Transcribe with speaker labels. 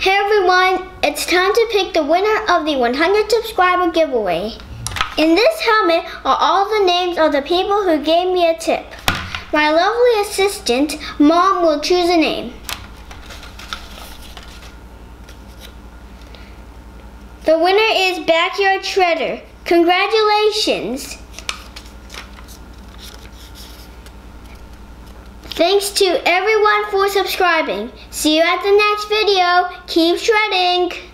Speaker 1: Hey everyone, it's time to pick the winner of the 100 subscriber giveaway. In this helmet are all the names of the people who gave me a tip. My lovely assistant, Mom, will choose a name. The winner is Backyard Shredder. Congratulations! Thanks to everyone for subscribing. See you at the next video. Keep shredding.